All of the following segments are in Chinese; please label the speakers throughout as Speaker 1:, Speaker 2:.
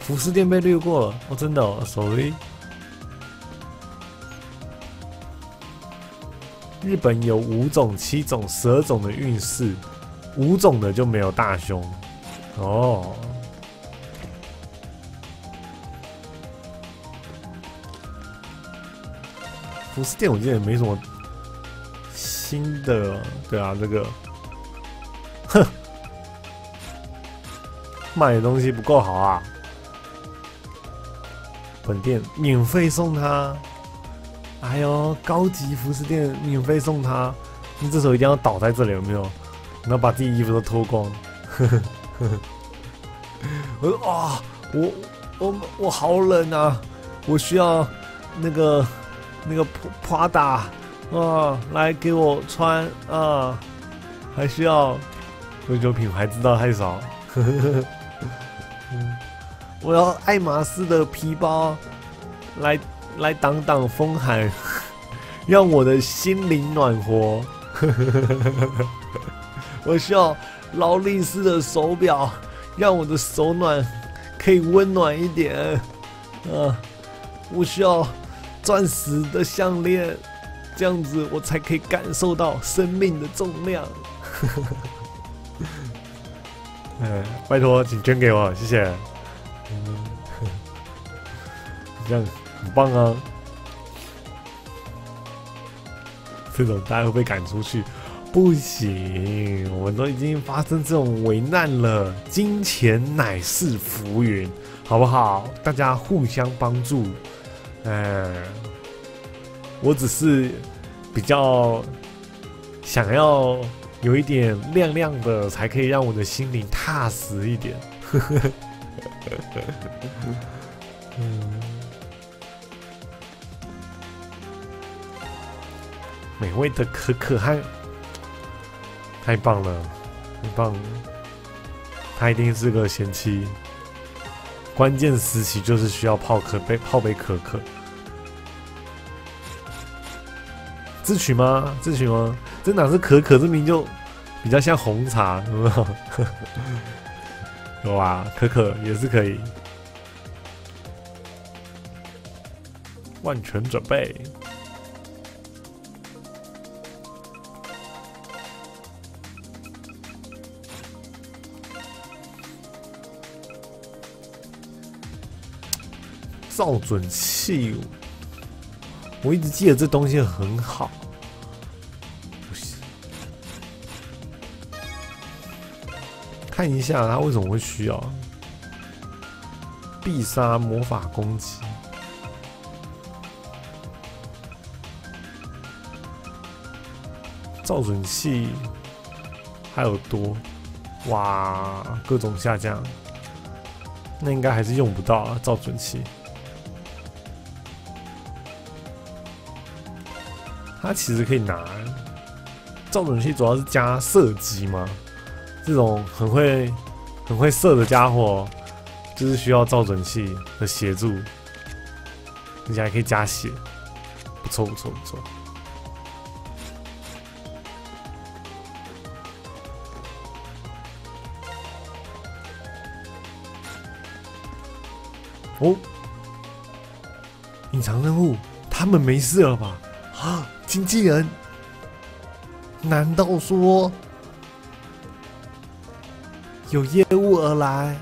Speaker 1: 服饰店被略过了，哦，真的哦，sorry。日本有五种、七种、十二种的运势，五种的就没有大凶哦。服饰店我记得也没什么新的，对啊，这个，哼，卖的东西不够好啊。本店免费送他。哎呦，高级服饰店免费送他，你这时候一定要倒在这里，有没有？然后把自己衣服都脱光。呵呵呵我说啊，我我我好冷啊，我需要那个那个普普达啊，来给我穿啊，还需要，贵州品牌知道太少。呵呵呵我要爱马仕的皮包，来。来挡挡风寒，让我的心灵暖和。我需要劳力士的手表，让我的手暖可以温暖一点。啊，我需要钻石的项链，这样子我才可以感受到生命的重量。哎，拜托，请捐给我，谢谢。这样。很棒啊！这种大家会被赶出去，不行，我们都已经发生这种危难了。金钱乃是浮云，好不好？大家互相帮助。嗯，我只是比较想要有一点亮亮的，才可以让我的心灵踏实一点。呵呵美味的可可汉，太棒了，太棒了！他一定是个贤妻。关键时期就是需要泡可杯泡杯可可。自取吗？自取吗？这哪是可可？这名就比较像红茶，有没有？有啊，可可也是可以。万全准备。照准器，我一直记得这东西很好。看一下他为什么会需要必杀魔法攻击？照准器还有多哇，各种下降，那应该还是用不到啊，照准器。它其实可以拿，照准器主要是加射击吗，这种很会很会射的家伙，就是需要照准器的协助，而且还可以加血，不错不错不错。哦，隐藏任务，他们没事了吧？啊！经纪人？难道说有业务而来？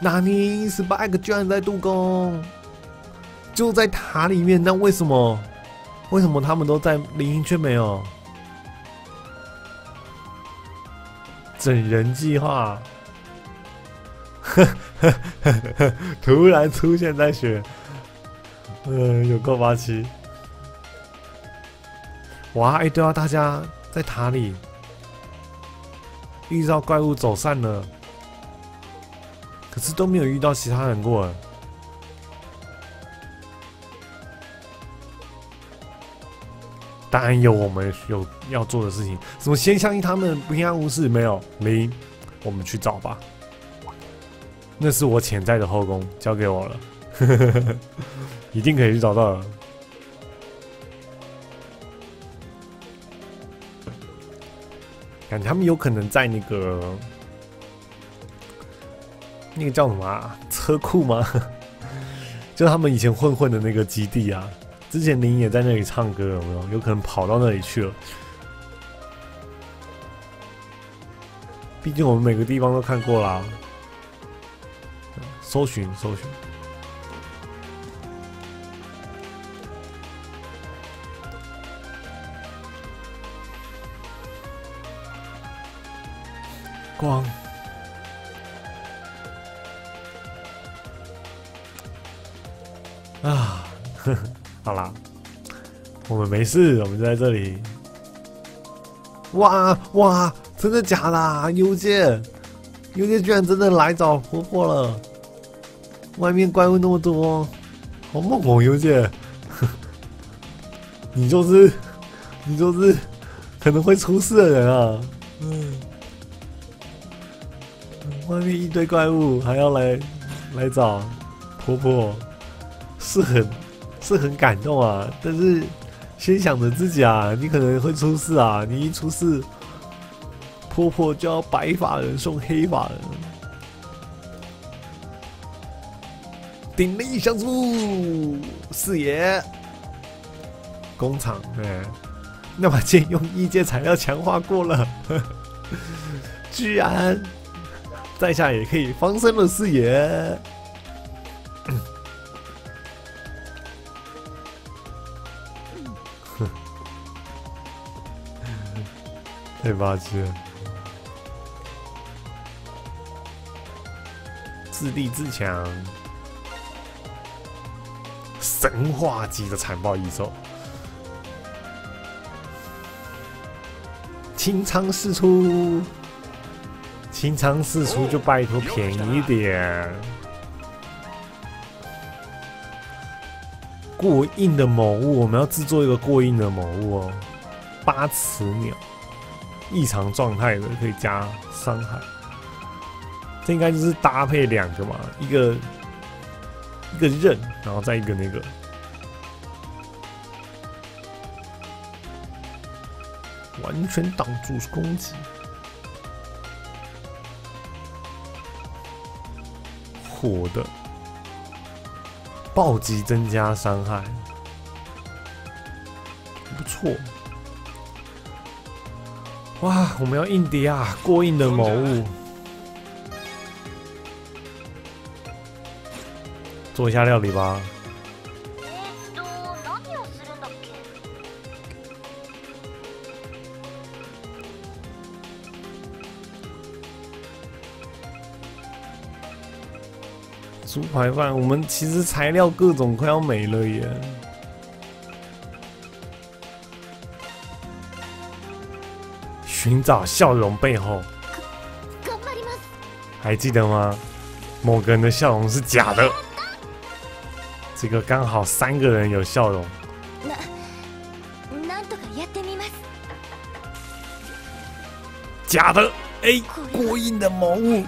Speaker 1: 纳尼十八个居然在渡宫，就在塔里面。那为什么？为什么他们都在林荫却没有？整人计划，突然出现在雪。嗯，有够霸气！哇，哎，对啊，大家在塔里遇到怪物走散了，可是都没有遇到其他人过。当然有我们有要做的事情，什么先相信他们平安无事没有？零，我们去找吧。那是我潜在的后宫，交给我了。一定可以去找到的。感觉他们有可能在那个那个叫什么啊？车库吗？就他们以前混混的那个基地啊。之前林也在那里唱歌，有没有？有可能跑到那里去了。毕竟我们每个地方都看过啦。搜寻，搜寻。光。啊，呵 呵好啦，我们没事，我们就在这里。哇哇，真的假的？幽界，幽界居然真的来找婆婆了！外面怪物那么多，好猛哦，幽界！你就是，你就是可能会出事的人啊！嗯，外面一堆怪物，还要来来找婆婆。是很是很感动啊，但是先想着自己啊，你可能会出事啊，你一出事，婆婆就要白发人送黑发人，鼎力相助，四爷，工厂，哎，那把剑用异界材料强化过了，居然在下也可以防身了，四爷。太霸气了！自立自强，神话级的残暴异兽，清仓释出，清仓释出就拜托便宜点，过硬的某物，我们要制作一个过硬的某物哦，八尺鸟。异常状态的可以加伤害，这应该就是搭配两个嘛，一个一个刃，然后再一个那个完全挡住攻击，火的暴击增加伤害，不错。哇，我们要硬敌啊！过硬的魔物，做一下料理吧。猪排饭，我们其实材料各种快要没了耶。寻找笑容背后，还记得吗？某个人的笑容是假的，这个刚好三个人有笑容。假的，A 过硬的魔物，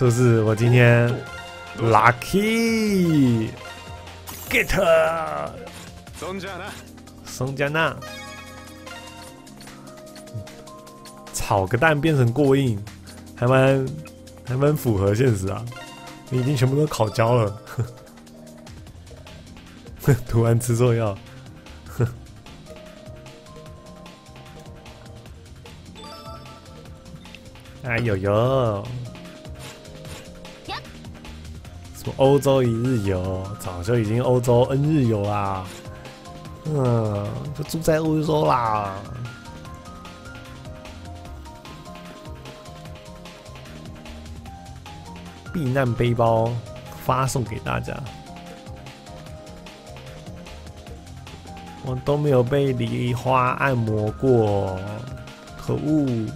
Speaker 1: 是不是？我今天 lucky get 松加纳，松加纳。炒个蛋变成过硬，还蛮还蛮符合现实啊！你已经全部都烤焦了，突然吃错药，哎呦呦！什么欧洲一日游，早就已经欧洲 N 日游啦，嗯，就住在欧洲啦。避难背包发送给大家，我都没有被梨花按摩过，可恶！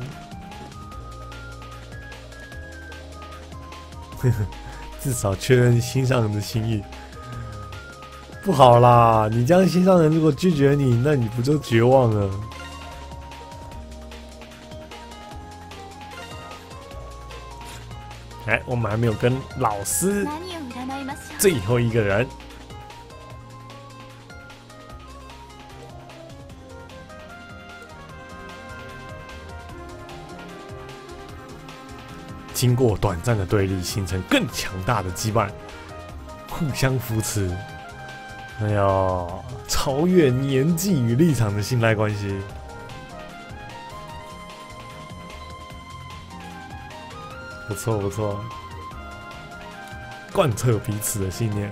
Speaker 1: 至少确认心上人的心意，不好啦！你这样心上人如果拒绝你，那你不就绝望了？哎，我们还没有跟老师最后一个人。经过短暂的对立，形成更强大的羁绊，互相扶持。哎呦，超越年纪与立场的信赖关系，不错不错，贯彻彼此的信念。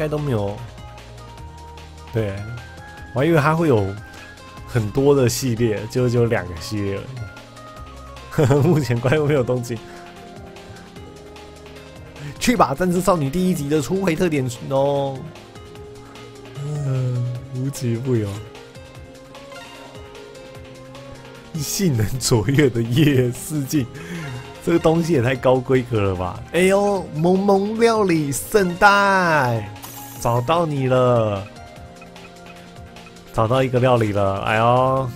Speaker 1: 该都没有。对，我还以为它会有很多的系列，就只有两个系列而已。目前怪物没有动静。去吧，战士少女第一集的初回特点哦。嗯，无奇不有。性能卓越的夜视镜。这个东西也太高规格了吧！哎呦，萌萌料理圣代，找到你了，找到一个料理了。哎呦，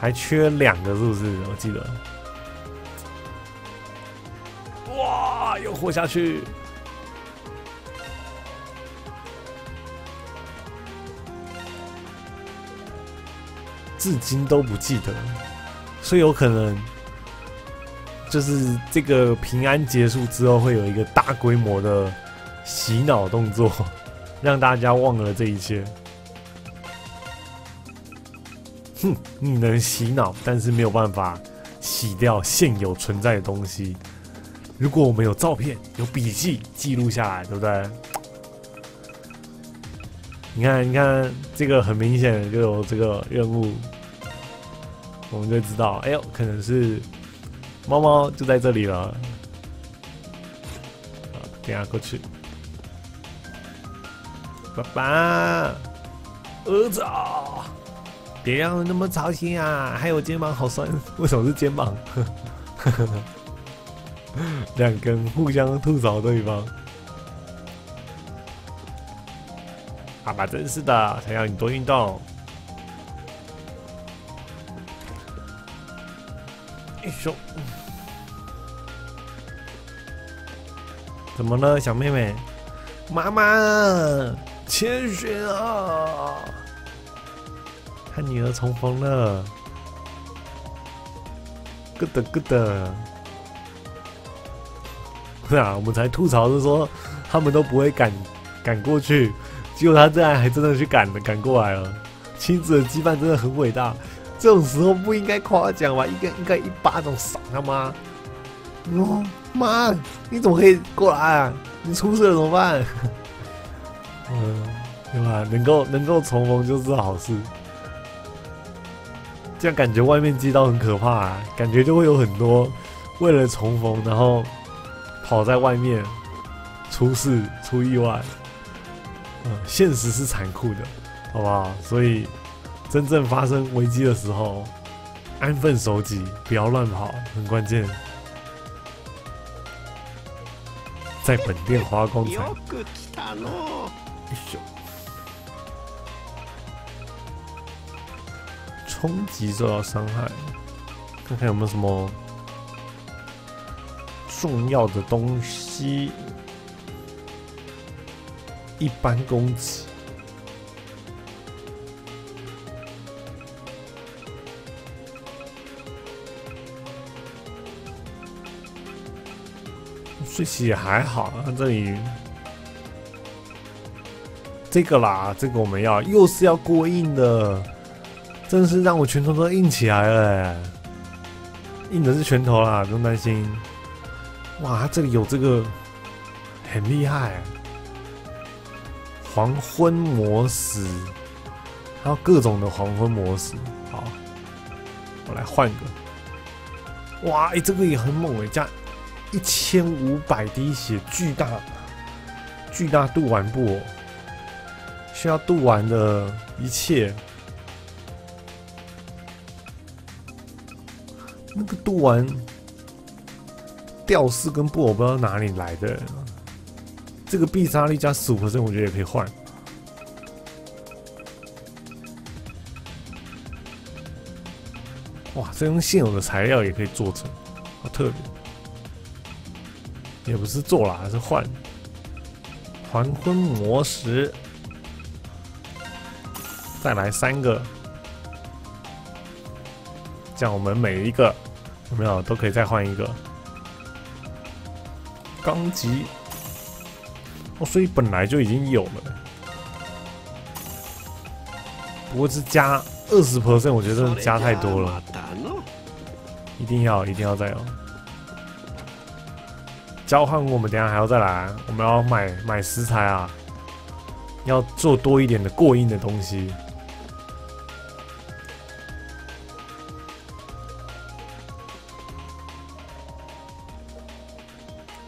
Speaker 1: 还缺两个是不是？我记得。哇，又活下去，至今都不记得，所以有可能。就是这个平安结束之后，会有一个大规模的洗脑动作，让大家忘了这一切。哼，你能洗脑，但是没有办法洗掉现有存在的东西。如果我们有照片、有笔记记录下来，对不对？你看，你看，这个很明显就有这个任务，我们就知道，哎呦，可能是。猫猫就在这里了，等下过去。爸爸，儿子，别让人那么操心啊！还有肩膀好酸，为什么是肩膀？两根互相吐槽对方。爸爸真是的，想要你多运动。一手。怎么了，小妹妹？妈妈，千寻啊，和女儿重逢了。good good。是啊，我们才吐槽是说他们都不会赶赶过去，结果他这样还真的去赶了，赶过来了。亲子的羁绊真的很伟大，这种时候不应该夸奖吧？应该应该一巴掌赏他妈。哦，妈，你怎么可以过来啊？你出事了怎么办？嗯，对吧？能够能够重逢就是好事。这样感觉外面街道很可怕，感觉就会有很多为了重逢，然后跑在外面出事出意外。嗯，现实是残酷的，好不好？所以真正发生危机的时候，安分守己，不要乱跑，很关键。在本店花光彩，冲击受到伤害，看看有没有什么重要的东西。一般攻击。这些也还好啊，这里这个啦，这个我们要又是要过硬的，真是让我拳头都硬起来了。硬的是拳头啦，不用担心。哇，这里有这个很厉害，黄昏模式，还有各种的黄昏模式。好，我来换个。哇，哎，这个也很猛哎，加。一千五百滴血，巨大，巨大度完布，需要度完的一切。那个度完吊饰跟布，我不知道哪里来的。这个必杀力加十五分我觉得也可以换。哇，这用现有的材料也可以做成。好特别，也不是做啦，是换黄昏魔石，再来三个，这样我们每一个有没有？都可以再换一个。钢级哦，所以本来就已经有了，不过是加二十 percent，我觉得加太多了。一定要，一定要再有。交换。我们等下还要再来，我们要买买食材啊，要做多一点的过硬的东西。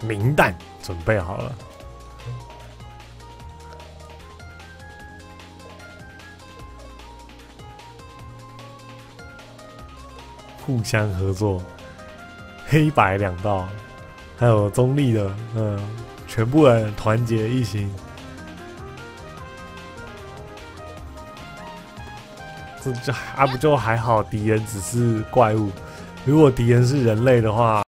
Speaker 1: 明蛋准备好了，互相合作，黑白两道，还有中立的，嗯，全部人团结一心，这这啊不就还好，敌人只是怪物，如果敌人是人类的话。